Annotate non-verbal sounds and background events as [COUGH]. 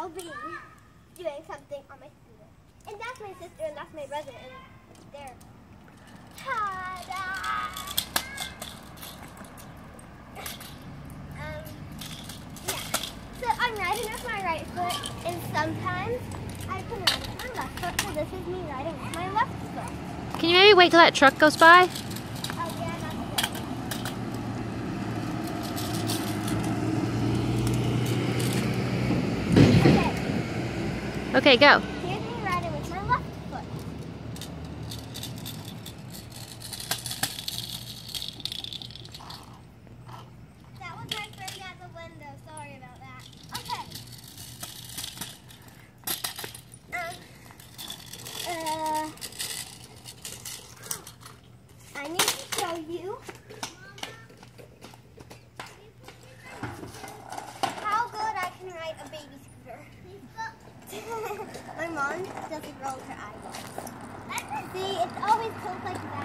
I'll be doing something on my scooter. And that's my sister and that's my brother and they're ta-da! Um, yeah. So I'm riding with my right foot and sometimes I can ride with my left foot. So this is me riding with my left foot. Can you maybe wait till that truck goes by? Oh yeah, that's good. Okay. Okay, go. Here's me riding with my left foot. That was my friend at the window. Sorry about that. Okay. Um. Uh. I need to go. you how good I can ride a baby scooter. [LAUGHS] My mom doesn't roll her eyeballs. See, it's always close like that.